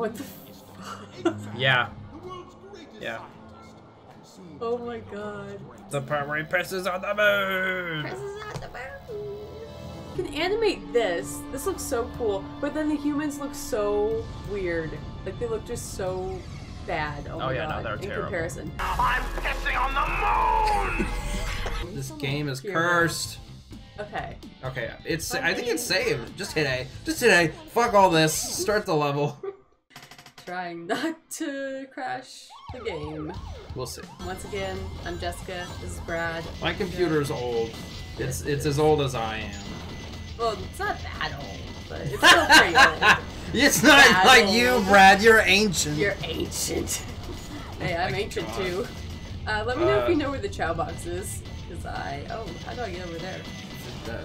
What the? Yeah. Yeah. Oh my god. The part where he presses on the moon. Presses on the moon. You can animate this. This looks so cool, but then the humans look so weird. Like they look just so bad. Oh, Oh, my yeah, no, god. they're in terrible. comparison. I'm pissing on the moon! This game is cursed. Okay. Okay, it's. I think it's saved. Just hit A. Just hit A. Fuck all this. Start the level. Trying not to crash the game. We'll see. Once again, I'm Jessica. This is Brad. My computer's old. It's it's as old as I am. Well, it's not that old, but it's still pretty old. It's not Bad like old. you, Brad. You're ancient. You're ancient. hey, I'm ancient God. too. Uh, let me know if Uh, you know where the chao box is. Cause I oh, how do I get over there? Uh,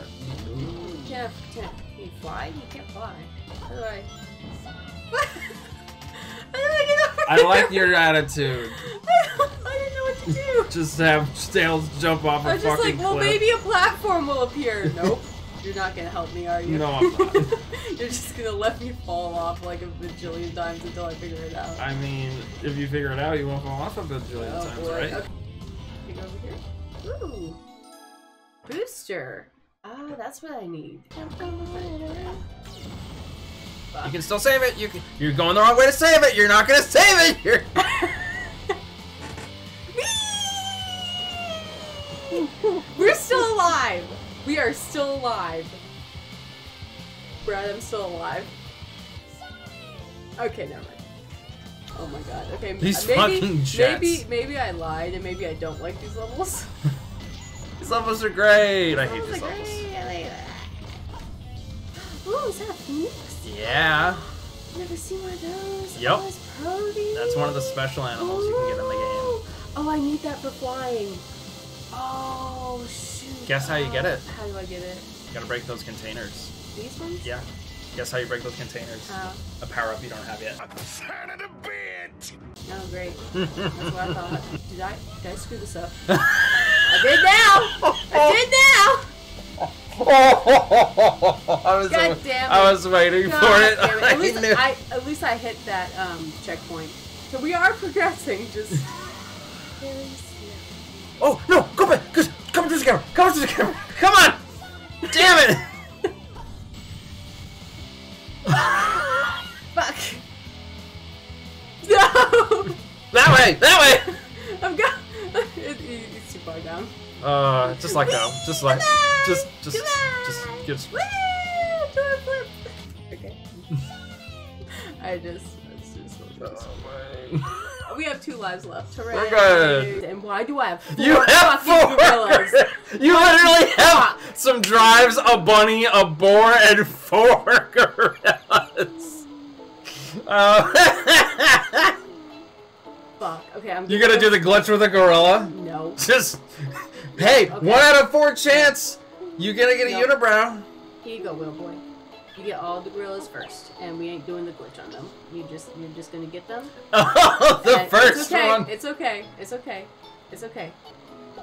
can't, can't can you fly? You can't fly. How do I? How do I get over I there? like your attitude. I didn't know what to do. Just have tails jump off a I was just fucking like, well, cliff. maybe a platform will appear. Nope. You're not gonna help me, are you? No, I'm not. You're just gonna let me fall off like a bajillion times until I figure it out. I mean, if you figure it out, you won't fall off a bajillion oh times, boy. right? Okay. You go over here. Ooh. Booster. Ah, that's what I need. You can still save it. You can, you're going the wrong way to save it. You're not gonna save it. You're. We're still alive. We are still alive. Brad, I'm still alive. Okay, never mind. Oh my god. Okay, These maybe, fucking jets. maybe maybe I lied and maybe I don't like these levels. These levels are great. I hate these levels. great, I like that. Ooh, is that a phoenix? Yeah, Never seen one of those. Yep. Oh, it's that's one of the special animals you can get in the game. Oh, oh, I need that for flying. Oh shoot. Guess how you get it. How do I get it? You gotta break those containers. These ones? Yeah. Guess how you break those containers? How? A power up you don't have yet. Son of a bitch! Oh, great. That's what I thought. Did I? Did I screw this up? I did now. I I was, God damn it. I was waiting now. for God it. damn I At least. I, at least I hit that um, checkpoint. So we are progressing. Just very slow. Oh no! Go back! Cause come to the camera! Come to the camera! Come on! Damn it! Fuck. No. That way! That way! I'm going. It, it's too far down. Uh, just like that. Just like, just, just, just, just. Woo! Do a flip. Okay. I just. It's just Oh, we have two lives left. Hooray. We're good. And why do I have four You have four. gorillas? You literally have some drives, a bunny, a boar, and four gorillas. Uh, Fuck. Okay, I'm. you gonna do the glitch with a gorilla? No. Just, hey, Okay. one out of four chance. You gonna get a Nope. unibrow. Here you go, Will Boy. You get all the gorillas first, and we ain't doing the glitch on them. You just, you're just gonna get them. Oh, the And first it's okay. one. It's okay. It's okay. It's okay.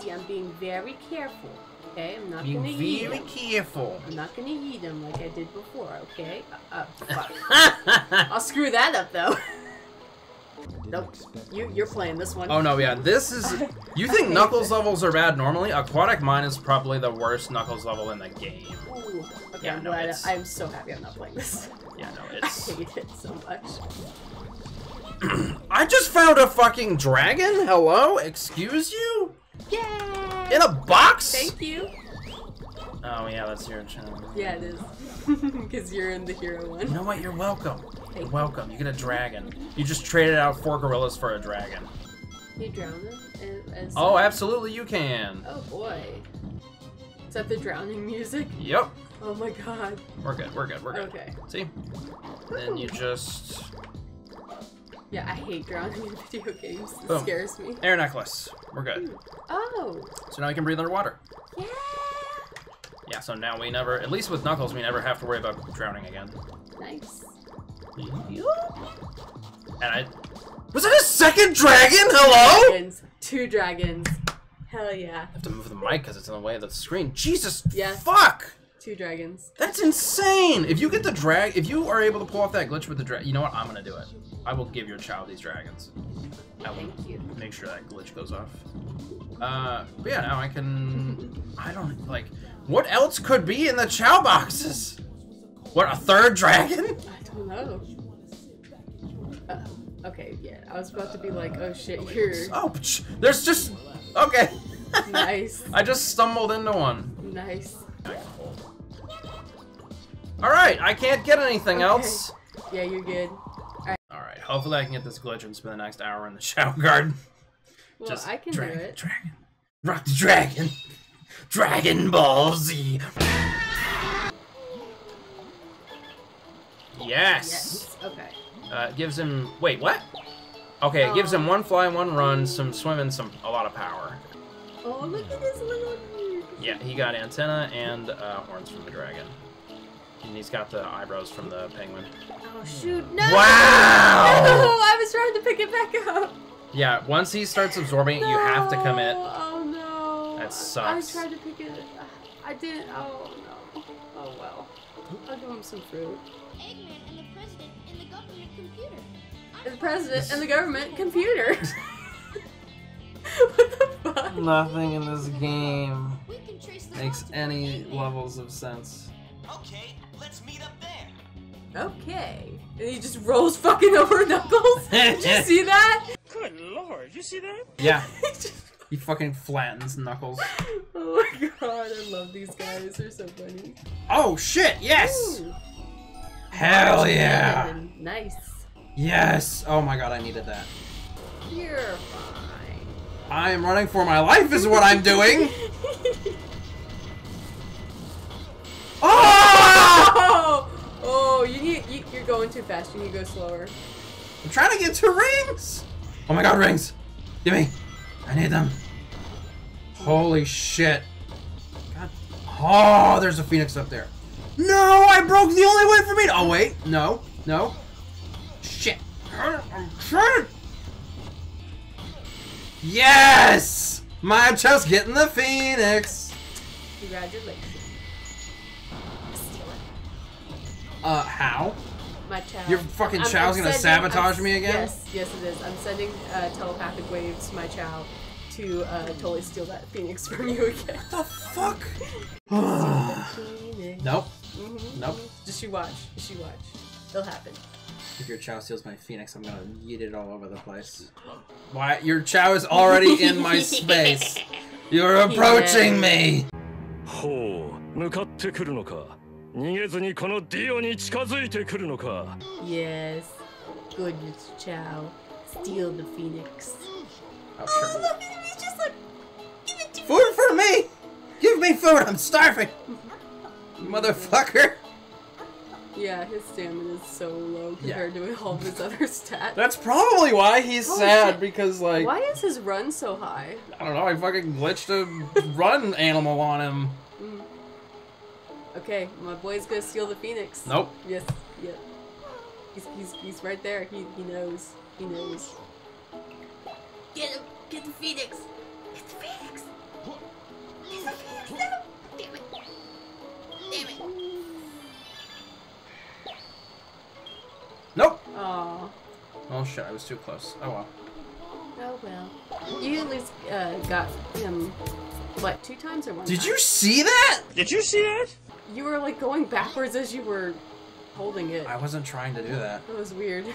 See, I'm being very careful. Okay, I'm not Be gonna eat very them. careful. I'm not gonna eat them like I did before. Okay. Uh, uh, fuck. I'll screw that up though. nope. You, you're playing this one. oh no, yeah, this is. You think Knuckles levels are bad normally? Aquatic Mine is probably the worst Knuckles level in the game. Ooh. Okay, Yeah, I'm no, glad. it's- I'm so happy I'm not playing this. Yeah, no, it's I it's. hate it so much. I just found a fucking dragon. Hello, excuse you? Yay! In a box? Thank you. Oh yeah, that's your channel. Yeah, it is. Because you're in the hero one. You know what? You're welcome. You're welcome. You get a dragon. You just traded out four gorillas for a dragon. Can you drown them? As, Oh, absolutely, you can. Oh boy. Is that the drowning music? Yep. Oh my god. We're good. We're good. We're good. Okay. See? Then you just Yeah, I hate drowning in video games. It Boom. scares me. air necklace. We're good. Oh. So now we can breathe underwater. Yeah. Yeah. So now we never, at least with Knuckles, we never have to worry about drowning again. Nice. And I was it a second dragon? Hello? Dragons. Two dragons. Hell yeah. I have to move the mic because it's in the way of the screen. Jesus. Yeah. Fuck. Two dragons. That's insane! If you get the drag, if you are able to pull off that glitch with the drag, you know what? I'm gonna do it. I will give your child these dragons. I will Thank you. make sure that glitch goes off. Uh, but yeah, now I can. I don't like. What else could be in the chao boxes? What a third dragon? I don't know. Uh, okay, yeah. I was about to be like, oh shit, you're Oh, psh, there's just okay. nice. I just stumbled into one. Nice. All right, I can't get anything Okay. else. Yeah, you're good. All right, hopefully I can get this glitch and spend the next hour in the chao garden. Well, Just I can dragon, do it. Dragon, rock the dragon, Dragon Ball Z. Yes. Yes. Okay. Uh, gives him. Wait, what? Okay, it gives him one fly, one run, some swim, and some a lot of power. Oh, look at this little dude. Yeah, he got antenna and uh, horns from the dragon, and he's got the eyebrows from the penguin. Oh shoot! No! Wow! No! I was trying to pick it back up. Yeah, once he starts absorbing it, you have to commit. Oh no! That sucks. I sucks. tried to pick it. I didn't. Oh no! Oh well. I'll give him some fruit. Eggman and the president and the government computer. I'm The president and the government computer. what the fuck? Nothing in this game We can trace the makes any levels of sense. Okay, let's meet up there. Okay. And he just rolls fucking over Knuckles. Did you see that? Good lord, you see that? Yeah, He just- he fucking flattens Knuckles. oh my god, I love these guys. They're so funny. Oh shit! Yes! Ooh. Hell March yeah! Nice. Yes! Oh my god, I needed that. You're fine. I am running for my life, is what I'm doing. Oh! Oh, you need. You, you're going too fast. You need to go slower. I'm trying to get to rings. Oh my god, rings! Give me. I need them. Holy shit! God. Oh, there's a phoenix up there. No, I broke the only way for me. To- oh wait, no, no. Shit. I'm trying. Yes! My chest getting the phoenix. Congratulations. Uh, how? My chao. Your fucking I'm, chao's gonna sabotage I'm, me again? Yes, yes it is. I'm sending uh, telepathic waves to my chao to uh, totally steal that phoenix from you again. What the fuck? nope. Mm -hmm. Nope. Just you watch. Just you watch. It'll happen. If your chao steals my phoenix, I'm gonna yeet it all over the place. Why? Your chao is already in my space. You're approaching yeah. me. ほう、向かってくるのか。逃げずにこのディオに近づいてくるのか Yes, goodness, Chao. Steal the Phoenix. Oh, look at him—he's just like, give it to Food for me! Give me food, I'm starving! Motherfucker! Yeah, his stamina is so low compared yeah. to all of his other stats. That's probably why he's Holy sad shit. because like why is his run so high? I don't know. I fucking glitched a run animal on him. Okay, my boy's gonna steal the phoenix. Nope. Yes, yep. He's, he's, he's right there. He, he knows. He knows. Get him! Get the phoenix! Get the phoenix! Get the phoenix! No! Damn it! Damn it! Nope. Aw. Oh shit! I was too close. Oh well. Oh well. You at least uh, got him, what, two times or one Did time? you see that? Did you see that? You were like going backwards as you were holding it. I wasn't trying to do that. That was weird.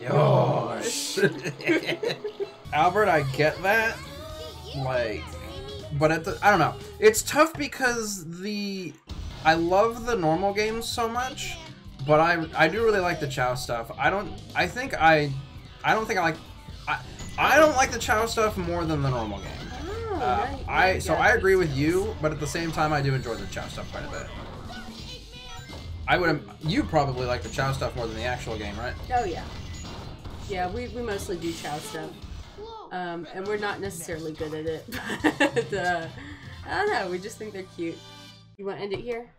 Yosh. Albert, I get that. Like, but at the I don't know. It's tough because the I love the normal games so much, but I I do really like the Chao stuff. I don't. I think I I don't think I like. I, I don't like the Chao stuff more than the normal game. Uh, right, I so. I agree with you, but at the same time, I do enjoy the Chao stuff quite a bit. I would. You probably like the Chao stuff more than the actual game, right? Oh yeah. Yeah, we, we mostly do chao stuff. Um, and we're not necessarily good at it. but, uh, I don't know, we just think they're cute. You want to end it here?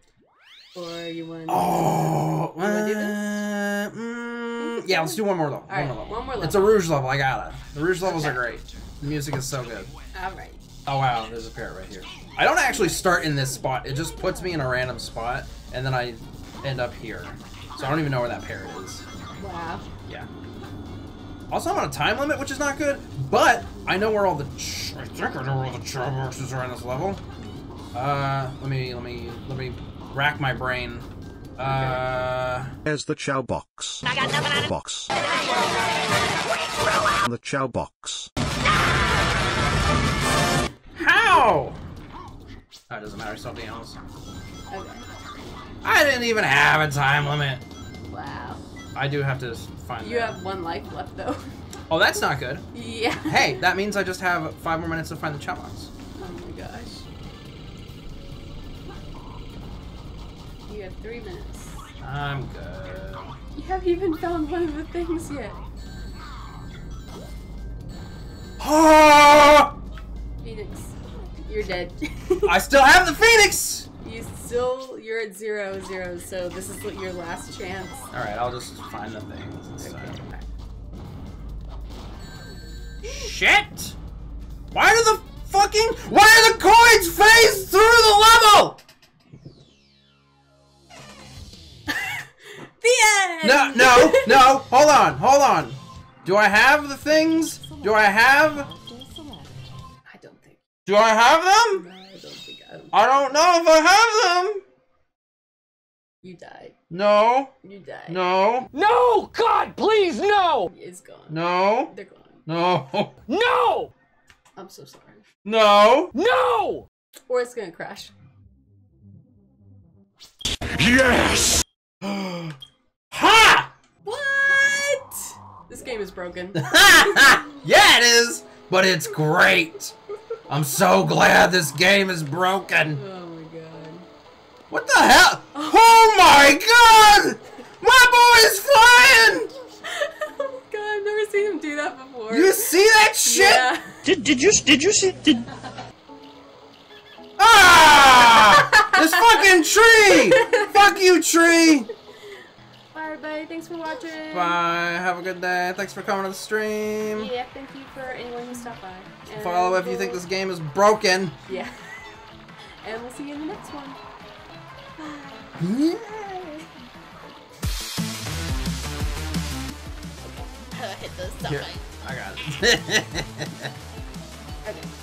Or you want Oh, You wanna do this? uh, mm, yeah. Let's do one more level. Alright, one more level. one more level. It's a. Rouge level. I got it. The Rouge levels are great. The music is so good. Alright. Oh wow, there's a parrot right here. I don't actually start in this spot. It just puts me in a random spot, and then I end up here. So I don't even know where that parrot is. Wow. Yeah. Also, I'm on a time limit, which is not good, but I know where all the ch I think I know where all the chao boxes are in this level. Uh, let me let me let me rack my brain. Uh, There's the chao box. Box. The chao box. How? Oh, it doesn't matter. Something else. Okay. I didn't even have a time limit. Wow. I do have to find. You that. have one life left though. Oh, that's not good. yeah. Hey, that means I just have five more minutes to find the chao box. Oh my gosh. You have three minutes. I'm good. You haven't even found one of the things yet. Ah! You're dead. I still have the phoenix. you still you're at zero zero, so this is your last chance. All right, I'll just find the things instead. Shit! Why do the fucking why do the coins phased through the level? The end. No, no, no. Hold on, hold on. Do I have the things? Do I have? I don't. Do I have them? No, I don't think. I don't. I don't know if I have them. You died. No, You died. no, No! God, please, no! It's gone. no, They're gone. no, No! I'm so sorry. no. No! Or it's gonna crash. Yes! Ha! What? This game is broken. yeah, it is, but it's great. I'm so glad this game is broken. oh my god. What the hell? Oh my god! My boy is flying! oh my god, I've never seen him do that before. You see that shit? Yeah. Did, did you did you see did Ah! this fucking tree! Fuck you, tree! Bye everybody, thanks for watching. Bye. Have a good day. Thanks for coming to the stream. Yeah, thank you for anyone who stopped by. And Follow if you think this game is broken. Yeah. And we'll see you in the next one. Hit the Here, I got it.